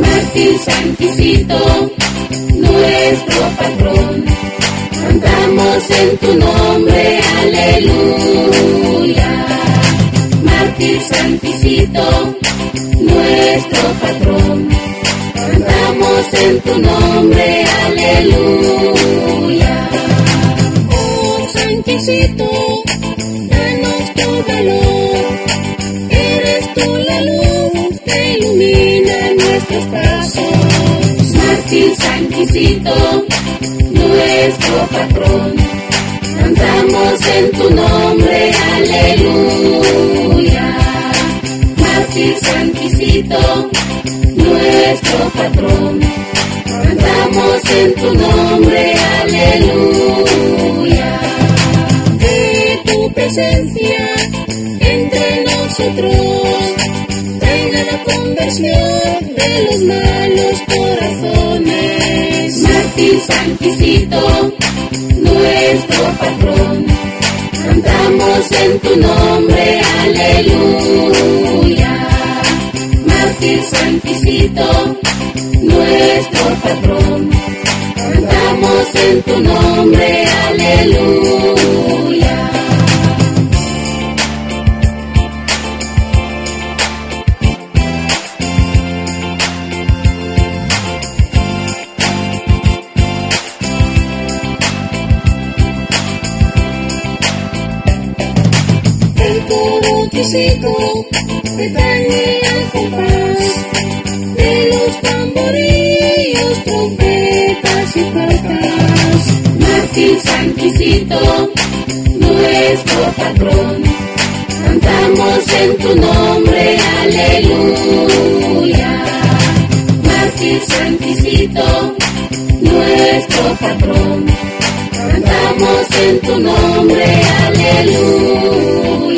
Mártir Sanquicito, nuestro patrón, cantamos en tu nombre, aleluya. Mártir Sanquicito, nuestro patrón, cantamos en tu nombre, aleluya. Sanquicito, danos tu valor. Eres tú la luz que ilumina nuestros pasos. Mártir Sanquicito, nuestro patrón, cantamos en tu nombre, aleluya. Mártir Sanquicito, nuestro patrón, cantamos en tu nombre, presencia entre nosotros, traiga la conversión de los malos corazones. Mártir Sanquicito, nuestro patrón, cantamos en tu nombre, aleluya. Mártir Sanquicito, nuestro patrón, cantamos en tu nombre, aleluya. Quisito detalle al compás de los tamborillos, trompetas y flautas. Mártir Sanquicito, nuestro patrón, cantamos en tu nombre, aleluya. Mártir Sanquicito, nuestro patrón, cantamos en tu nombre, aleluya.